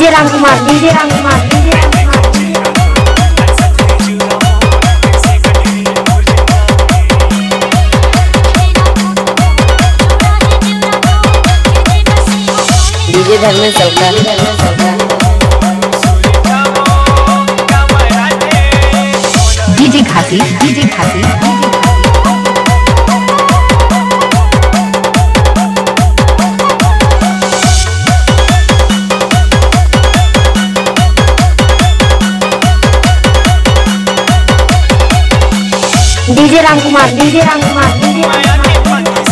DJ Ramkumar DJ Ramkumar DJ DJ Dharmendra Salka Dharmendra Salka DJ Ghasi DJ Ghasi DJ Ramkumar DJ Ramkumar DJ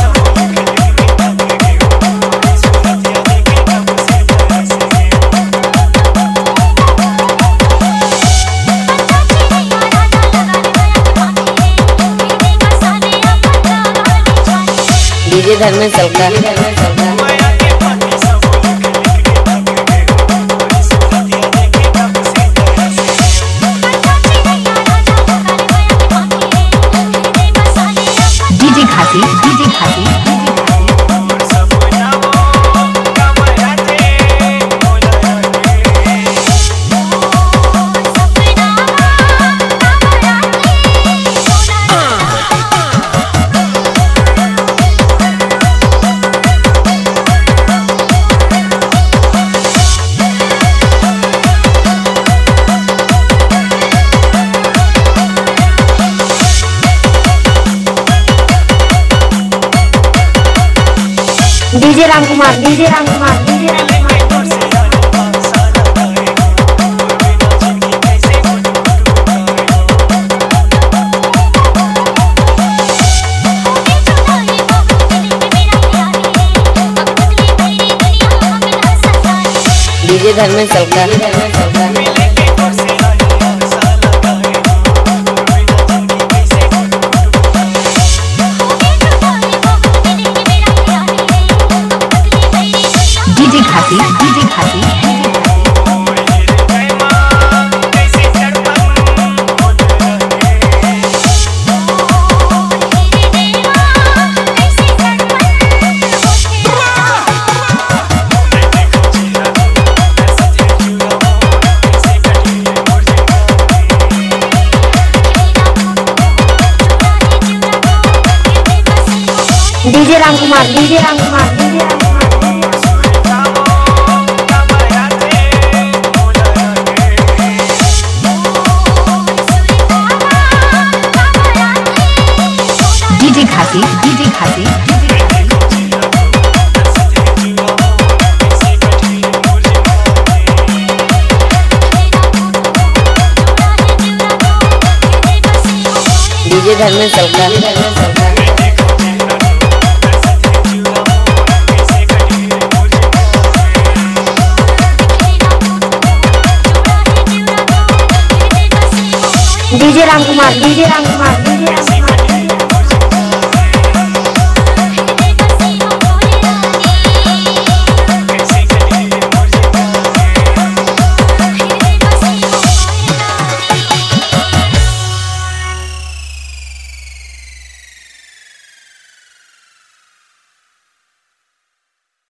DJ Dharmendra Salka Dharmendra Salka DJ Ramkumar DJ Ramkumar DJ DJ Dharmendra Salka Dharmendra Salka DJ Ghasi DJ Ghasi DJ Ramkumar DJ Ramkumar. DJ Ghasi DJ Ghasi DJ Dharmendra Salka Dharmendra Salka DJ DJ Ramkumar. DJ